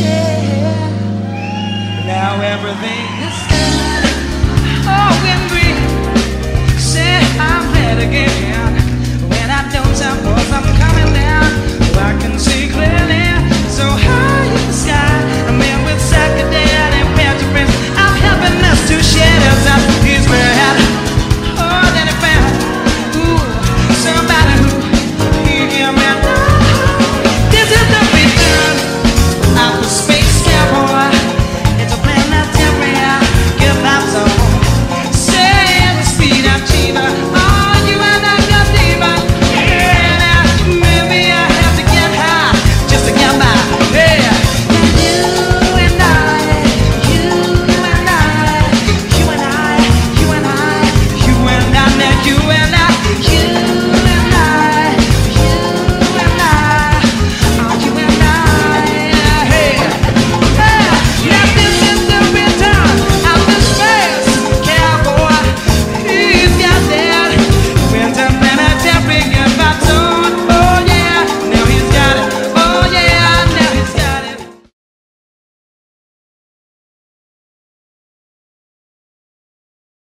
yeah. Now everything is